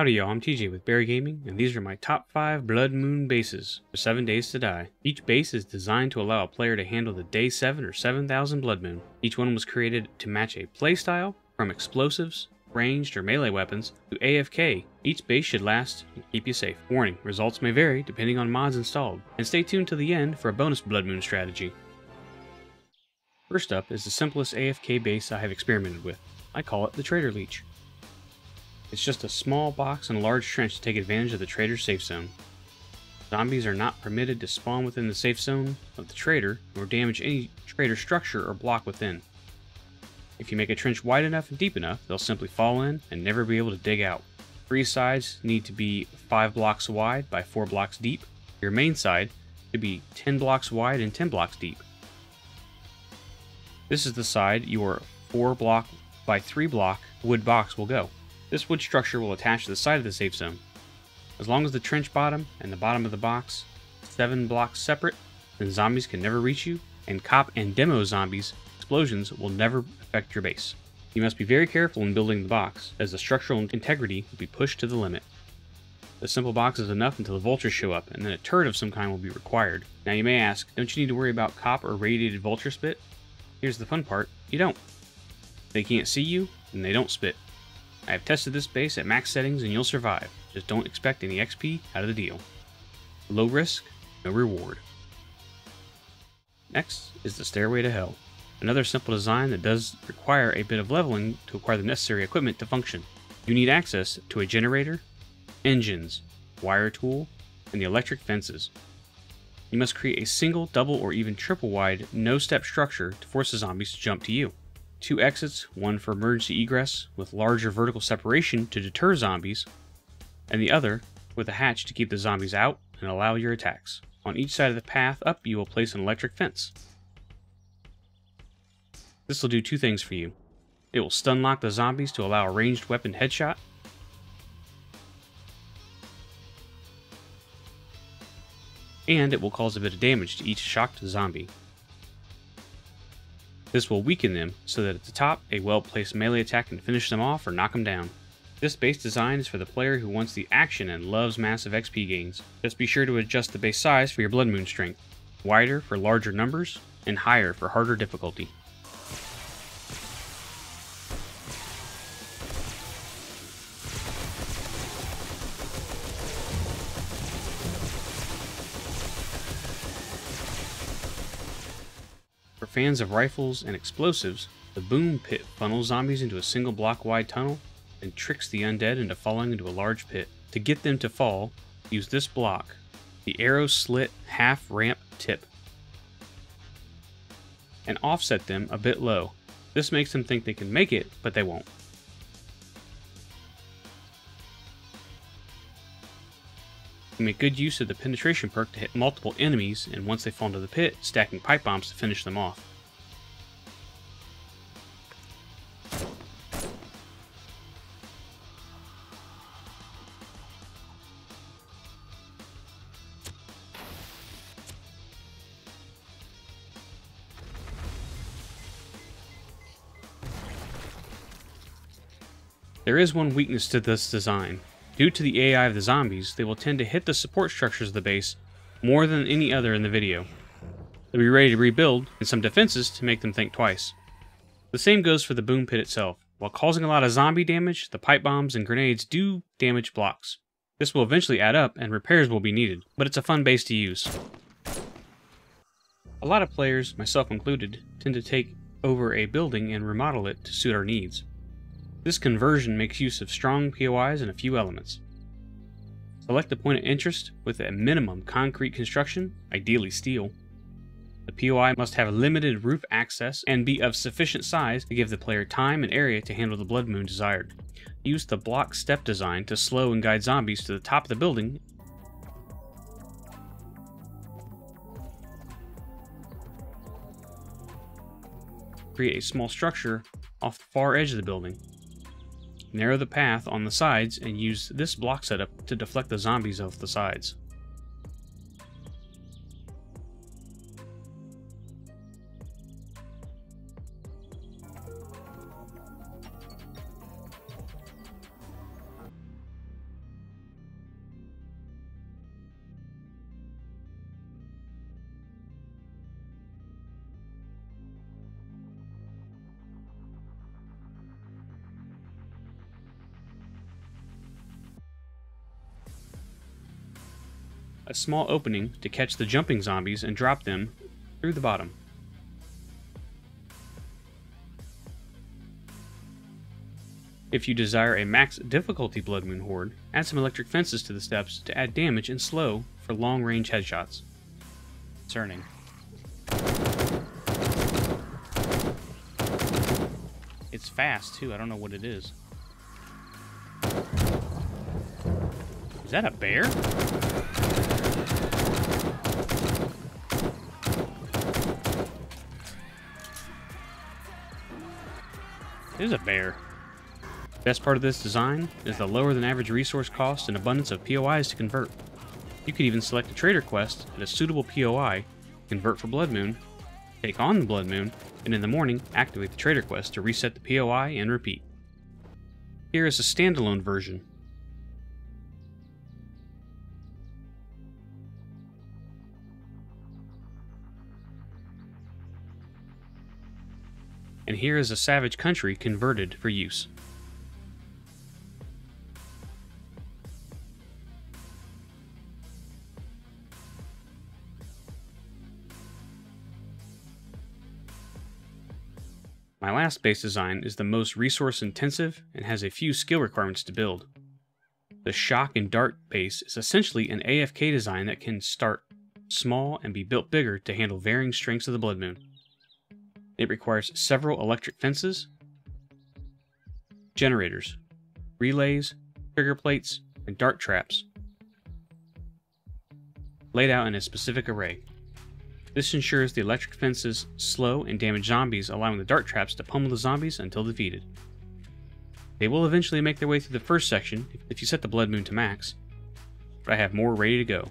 Howdy y'all, I'm TJ with Bear Gaming, and these are my top 5 Blood Moon bases for 7 Days to Die. Each base is designed to allow a player to handle the Day 7 or 7000 Blood Moon. Each one was created to match a playstyle, from explosives, ranged or melee weapons, to AFK. Each base should last and keep you safe. Warning, results may vary depending on mods installed, and stay tuned to the end for a bonus Blood Moon strategy. First up is the simplest AFK base I have experimented with. I call it the Trader Leech. It's just a small box and a large trench to take advantage of the trader's safe zone. Zombies are not permitted to spawn within the safe zone of the trader, nor damage any trader structure or block within. If you make a trench wide enough and deep enough, they'll simply fall in and never be able to dig out. Three sides need to be 5 blocks wide by 4 blocks deep. Your main side should be 10 blocks wide and 10 blocks deep. This is the side your 4 block by 3 block wood box will go. This wood structure will attach to the side of the safe zone. As long as the trench bottom and the bottom of the box, 7 blocks separate, then zombies can never reach you, and cop and demo zombies explosions will never affect your base. You must be very careful in building the box, as the structural integrity will be pushed to the limit. The simple box is enough until the vultures show up, and then a turret of some kind will be required. Now you may ask, don't you need to worry about cop or radiated vulture spit? Here's the fun part, you don't. They can't see you, and they don't spit. I have tested this base at max settings and you'll survive. Just don't expect any XP out of the deal. Low risk, no reward. Next is the Stairway to Hell. Another simple design that does require a bit of leveling to acquire the necessary equipment to function. You need access to a generator, engines, wire tool, and the electric fences. You must create a single, double, or even triple wide no-step structure to force the zombies to jump to you two exits, one for emergency egress with larger vertical separation to deter zombies, and the other with a hatch to keep the zombies out and allow your attacks. On each side of the path up, you will place an electric fence. This will do two things for you. It will stun lock the zombies to allow a ranged weapon headshot, and it will cause a bit of damage to each shocked zombie. This will weaken them so that at the top, a well-placed melee attack can finish them off or knock them down. This base design is for the player who wants the action and loves massive XP gains. Just be sure to adjust the base size for your Blood Moon strength. Wider for larger numbers, and higher for harder difficulty. Fans of rifles and explosives, the boom pit funnels zombies into a single block wide tunnel and tricks the undead into falling into a large pit. To get them to fall, use this block, the arrow slit half ramp tip, and offset them a bit low. This makes them think they can make it, but they won't. You make good use of the penetration perk to hit multiple enemies, and once they fall into the pit, stacking pipe bombs to finish them off. There is one weakness to this design. Due to the AI of the zombies, they will tend to hit the support structures of the base more than any other in the video. They'll be ready to rebuild, and some defenses to make them think twice. The same goes for the boom pit itself. While causing a lot of zombie damage, the pipe bombs and grenades do damage blocks. This will eventually add up, and repairs will be needed, but it's a fun base to use. A lot of players, myself included, tend to take over a building and remodel it to suit our needs. This conversion makes use of strong POIs and a few elements. Select a point of interest with a minimum concrete construction, ideally steel. The POI must have limited roof access and be of sufficient size to give the player time and area to handle the blood moon desired. Use the block step design to slow and guide zombies to the top of the building create a small structure off the far edge of the building. Narrow the path on the sides and use this block setup to deflect the zombies off the sides. A small opening to catch the jumping zombies and drop them through the bottom. If you desire a max difficulty Blood Moon Horde, add some electric fences to the steps to add damage and slow for long range headshots. Concerning. It's fast too, I don't know what it is. Is that a bear? There's a bear. Best part of this design is the lower than average resource cost and abundance of POIs to convert. You could even select a trader quest at a suitable POI, convert for Blood Moon, take on the Blood Moon, and in the morning activate the trader quest to reset the POI and repeat. Here is a standalone version. And here is a Savage Country converted for use. My last base design is the most resource intensive and has a few skill requirements to build. The Shock and Dart base is essentially an AFK design that can start small and be built bigger to handle varying strengths of the Blood Moon. It requires several electric fences, generators, relays, trigger plates, and dart traps, laid out in a specific array. This ensures the electric fences slow and damage zombies, allowing the dart traps to pummel the zombies until defeated. They will eventually make their way through the first section if you set the Blood Moon to max, but I have more ready to go.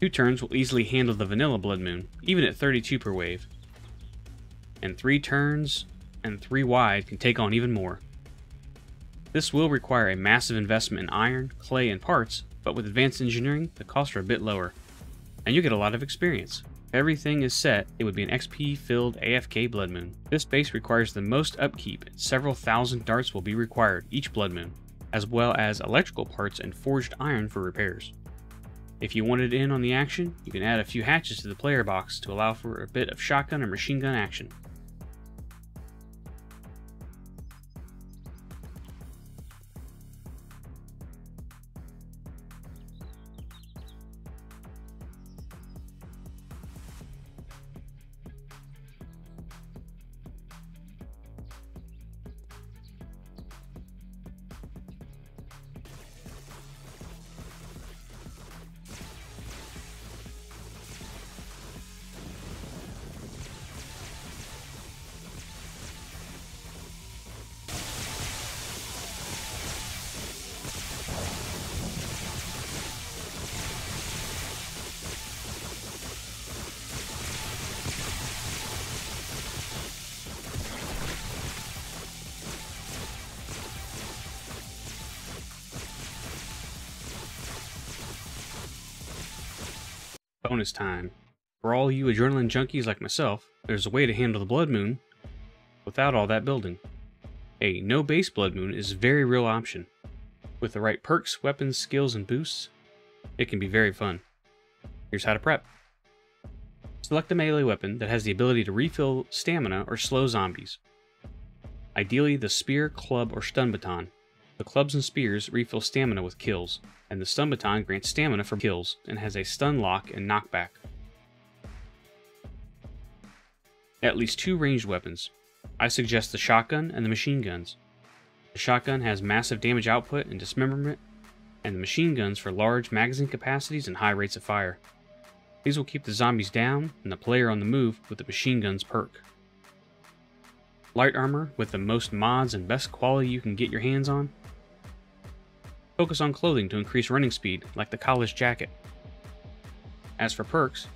Two turns will easily handle the vanilla Blood Moon, even at 32 per wave. And three turns and three wide can take on even more. This will require a massive investment in iron, clay, and parts, but with advanced engineering, the costs are a bit lower and you get a lot of experience. If everything is set, it would be an XP-filled AFK Blood Moon. This base requires the most upkeep, and several thousand darts will be required each Blood Moon, as well as electrical parts and forged iron for repairs. If you wanted in on the action, you can add a few hatches to the player box to allow for a bit of shotgun or machine gun action. Bonus time. For all you adrenaline junkies like myself, there's a way to handle the Blood Moon without all that building. A no base Blood Moon is a very real option. With the right perks, weapons, skills, and boosts, it can be very fun. Here's how to prep. Select a melee weapon that has the ability to refill stamina or slow zombies. Ideally the spear, club, or stun baton. The clubs and spears refill stamina with kills, and the stun baton grants stamina for kills and has a stun lock and knockback. At least two ranged weapons. I suggest the shotgun and the machine guns. The shotgun has massive damage output and dismemberment, and the machine guns for large magazine capacities and high rates of fire. These will keep the zombies down and the player on the move with the machine gun's perk. Light armor with the most mods and best quality you can get your hands on Focus on clothing to increase running speed, like the college jacket. As for perks,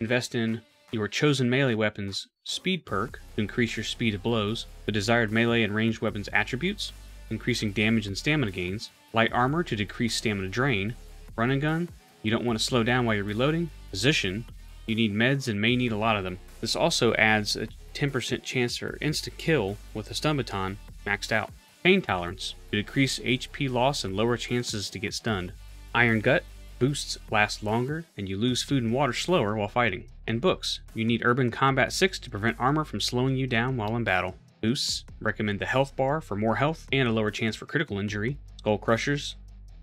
invest in your chosen melee weapon's speed perk to increase your speed of blows, the desired melee and ranged weapons attributes, increasing damage and stamina gains, light armor to decrease stamina drain, run and gun, you don't want to slow down while you're reloading, Physician, you need meds and may need a lot of them. This also adds a 10% chance for instant kill with a stun baton maxed out. Pain tolerance to decrease HP loss and lower chances to get stunned. Iron Gut, boosts last longer, and you lose food and water slower while fighting. And books, you need Urban Combat 6 to prevent armor from slowing you down while in battle. Boosts, recommend the health bar for more health and a lower chance for critical injury. Skull Crushers,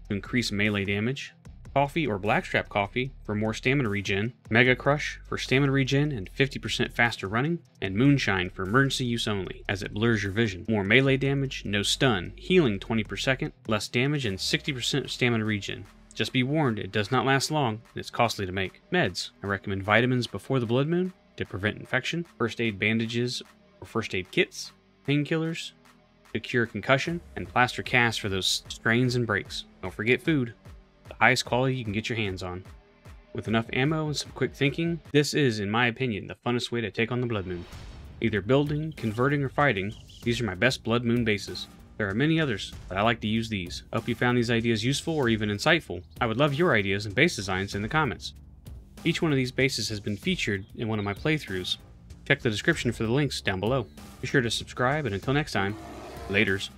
to increase melee damage. Coffee or Blackstrap Coffee for more stamina regen, Mega Crush for stamina regen and 50% faster running, and Moonshine for emergency use only, as it blurs your vision. More melee damage, no stun, healing 20 per second, less damage, and 60% stamina regen. Just be warned, it does not last long, and it's costly to make. Meds. I recommend vitamins before the blood moon to prevent infection, first aid bandages or first aid kits, painkillers to cure concussion, and plaster casts for those strains and breaks. Don't forget food the highest quality you can get your hands on. With enough ammo and some quick thinking, this is, in my opinion, the funnest way to take on the Blood Moon. Either building, converting, or fighting, these are my best Blood Moon bases. There are many others, but I like to use these. I hope you found these ideas useful or even insightful. I would love your ideas and base designs in the comments. Each one of these bases has been featured in one of my playthroughs. Check the description for the links down below. Be sure to subscribe, and until next time, laters.